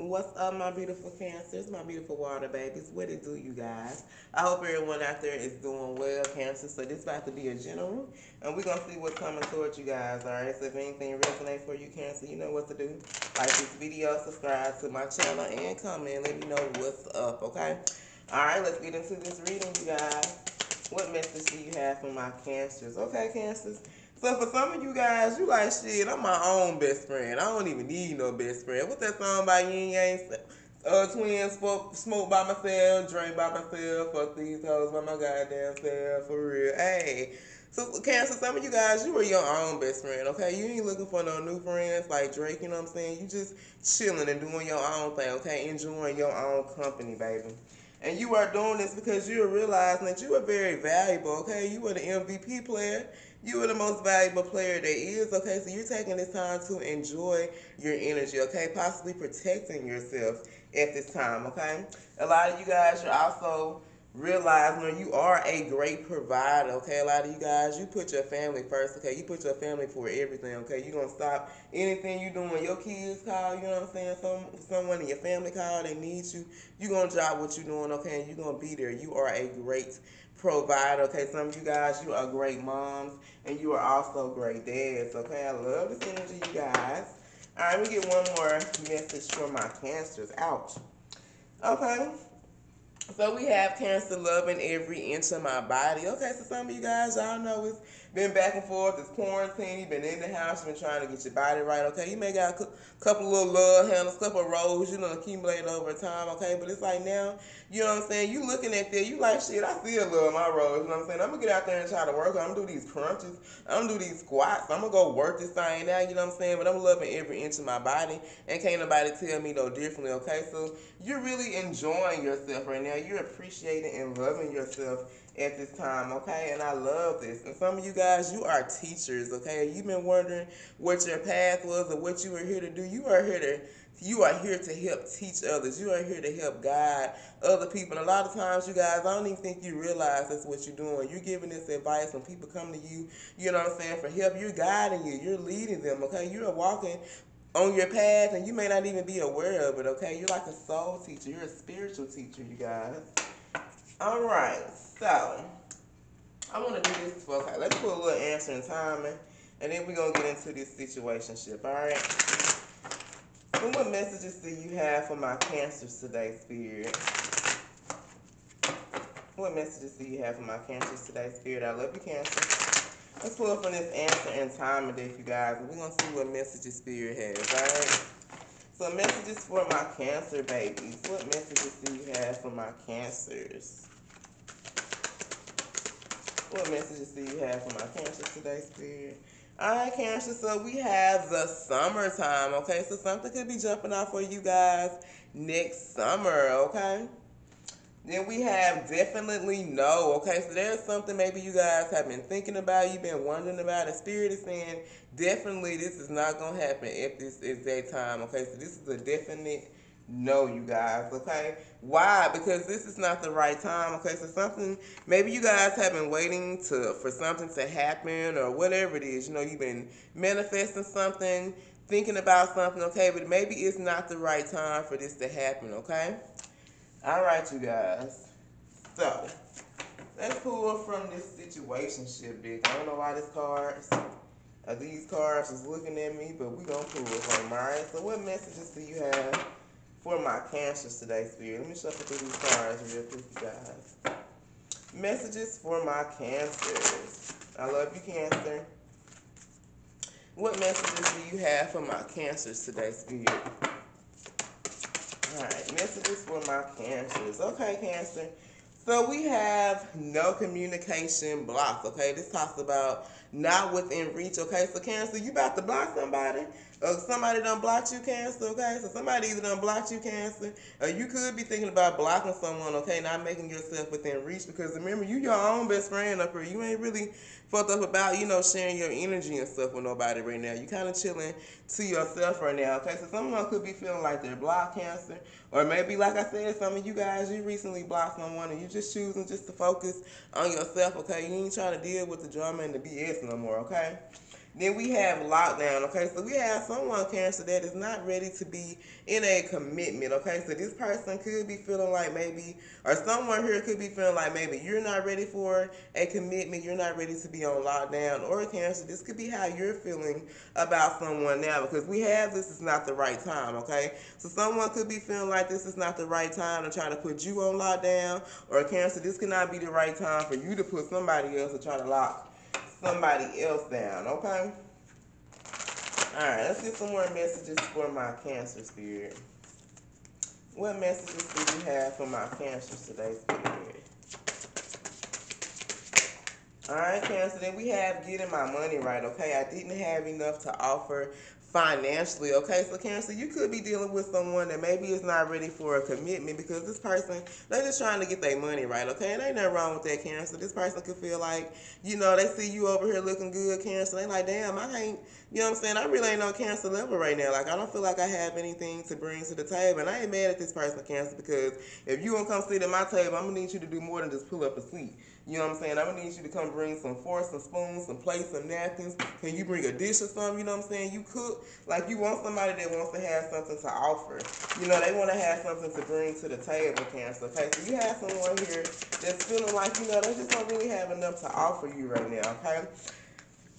What's up, my beautiful cancers, my beautiful water babies? What it do, you guys? I hope everyone out there is doing well, cancer. So this about to be a general, and we're gonna see what's coming towards you guys. All right. So if anything resonates for you, cancer, you know what to do. Like this video, subscribe to my channel, and comment. Let me know what's up. Okay. All right. Let's get into this reading, you guys. What message do you have for my cancers? Okay, cancers. So for some of you guys, you like shit. I'm my own best friend. I don't even need no best friend. What's that song by Ying Yang? Uh, twins smoke, by myself, drink by myself, fuck these hoes by my goddamn self, for real. Hey, so Cancer, some of you guys, you are your own best friend, okay? You ain't looking for no new friends like Drake, you know what I'm saying? You just chilling and doing your own thing, okay? Enjoying your own company, baby. And you are doing this because you are realizing that you are very valuable, okay? You are the MVP player you are the most valuable player there is, okay? So you're taking this time to enjoy your energy, okay? Possibly protecting yourself at this time, okay? A lot of you guys are also realizing that you are a great provider, okay? A lot of you guys, you put your family first, okay? You put your family for everything, okay? You're to stop anything you're doing. Your kids call, you know what I'm saying? Some, someone in your family call, they need you. You're to drop what you're doing, okay? And you're to be there. You are a great provider, okay? Some of you guys, you are great moms, and you are also great dads, okay? I love this energy, you guys. All right, let me get one more message for my cancers. Ouch. Okay. So we have cancer loving every inch of my body. Okay, so some of you guys, y'all know it's been back and forth. It's quarantine. You've been in the house. You've been trying to get your body right. Okay, you may got a couple little love handles, couple of rows, you know, accumulated over time. Okay, but it's like now, you know what I'm saying? You looking at that, you like shit. I still love my rows. You know what I'm saying? I'm gonna get out there and try to work. I'm gonna do these crunches. I'm gonna do these squats. I'm gonna go work this thing out. You know what I'm saying? But I'm loving every inch of my body, and can't nobody tell me no differently. Okay, so you're really enjoying yourself right now. You're appreciating and loving yourself at this time, okay? And I love this. And some of you guys, you are teachers, okay? You've been wondering what your path was or what you were here to do. You are here to you are here to help teach others. You are here to help guide other people. And a lot of times, you guys, I don't even think you realize that's what you're doing. You're giving this advice when people come to you, you know what I'm saying, for help. You're guiding you. You're leading them, okay? You're walking on your path and you may not even be aware of it, okay? You're like a soul teacher. You're a spiritual teacher, you guys. All right. So, I want to do this for, okay, let's put a little answer in timing, and then we're going to get into this situationship, all right? So what messages do you have for my cancers today, Spirit? What messages do you have for my cancers today, Spirit? I love you, Cancer. Let's pull up on this answer in time deck, you guys, and we're going to see what messages Spirit has, all right? So messages for my Cancer babies. What messages do you have for my Cancers? What messages do you have for my Cancer today, Spirit? All right, Cancer, so we have the summertime, okay? So something could be jumping out for you guys next summer, okay? Then we have definitely no, okay? So there's something maybe you guys have been thinking about, you've been wondering about. The Spirit is saying definitely this is not going to happen at this is exact time, okay? So this is a definite no, you guys, okay? Why? Because this is not the right time, okay? So something, maybe you guys have been waiting to for something to happen or whatever it is. You know, you've been manifesting something, thinking about something, okay? But maybe it's not the right time for this to happen, okay? All right, you guys. So, let's pull from this situation shit, bitch. I don't know why this cards, uh, these cards is looking at me, but we gonna pull from all right? So what messages do you have for my cancers today, Spirit. Let me shuffle through these cards real quick, you guys. Messages for my cancers. I love you, Cancer. What messages do you have for my cancers today, Spirit? Alright, messages for my cancers. Okay, Cancer. So we have no communication blocks, okay? This talks about not within reach, okay? So Cancer, you about to block somebody? Or somebody done blocked you, Cancer, okay? So somebody either done blocked you, Cancer, or you could be thinking about blocking someone, okay? Not making yourself within reach because remember, you your own best friend up here. You ain't really fucked up about, you know, sharing your energy and stuff with nobody right now. You kind of chilling to yourself right now, okay? So someone could be feeling like they're blocked, Cancer, or maybe, like I said, some of you guys, you recently blocked someone and you just choosing just to focus on yourself, okay? You ain't trying to deal with the drama and the BS no more, okay? Then we have lockdown, okay? So we have someone, Cancer, that is not ready to be in a commitment, okay? So this person could be feeling like maybe, or someone here could be feeling like maybe you're not ready for a commitment, you're not ready to be on lockdown, or Cancer, this could be how you're feeling about someone now because we have this is not the right time, okay? So someone could be feeling like this is not the right time to try to put you on lockdown, or Cancer, this cannot be the right time for you to put somebody else to try to lock somebody else down, okay? All right, let's get some more messages for my Cancer spirit. What messages do you have for my Cancer today, spirit? All right, Cancer, then we have getting my money right, okay? I didn't have enough to offer financially. Okay, so Cancer, you could be dealing with someone that maybe is not ready for a commitment because this person, they're just trying to get their money right. Okay, and ain't nothing wrong with that, Cancer. This person could feel like, you know, they see you over here looking good, Cancer. They like, damn, I ain't, you know what I'm saying? I really ain't on Cancer level right now. Like, I don't feel like I have anything to bring to the table. And I ain't mad at this person, Cancer, because if you to come sit at my table, I'm going to need you to do more than just pull up a seat. You know what I'm saying? I'm gonna need you to come bring some forks, some spoons, some plates, some napkins. Can you bring a dish or something? You know what I'm saying? You cook like you want somebody that wants to have something to offer. You know, they want to have something to bring to the table, Cancer. Okay, so you have someone here that's feeling like you know they just don't really have enough to offer you right now. Okay,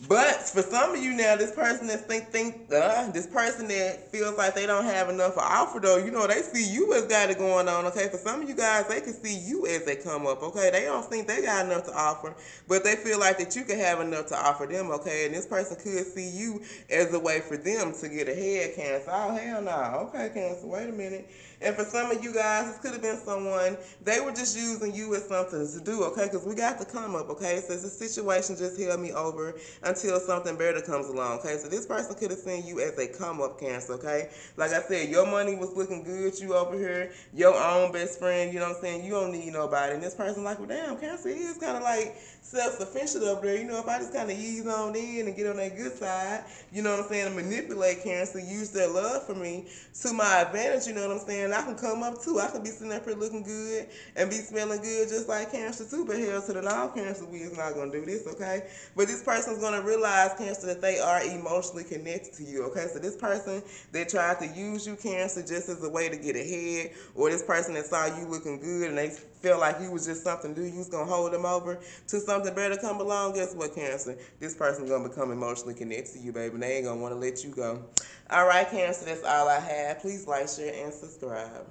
but for some of you now, this person that think think uh, this person that feels like they don't have enough to offer though, you know, they see you as got it going on, okay? For some of you guys, they can see you as they come up, okay? They don't think they got enough to offer, but they feel like that you can have enough to offer them, okay? And this person could see you as a way for them to get ahead, Cancer. Oh hell no. Okay, Cancer, wait a minute. And for some of you guys, this could have been someone, they were just using you as something to do, okay? Because we got to come up, okay? So this situation just held me over until something better comes along, okay? So this person could have seen you as a come up cancer, okay? Like I said, your money was looking good, you over here, your own best friend, you know what I'm saying? You don't need nobody. And this person like, well, damn, cancer is kind of like self-sufficient up there. You know, if I just kind of ease on in and get on that good side, you know what I'm saying, manipulate cancer, use their love for me to my advantage, you know what I'm saying? I can come up too. I can be sitting up here looking good and be smelling good just like cancer too, but hell to the non-cancer, we is not to do this, okay? But this person's to realize, Cancer, that they are emotionally connected to you, okay? So this person that tried to use you, Cancer, just as a way to get ahead, or this person that saw you looking good and they felt like you was just something new, you was to hold them over to something better come along, guess what, Cancer? This person's to become emotionally connected to you, baby, and they ain't want to let you go. All right, Cancer, that's all I have. Please like, share, and subscribe.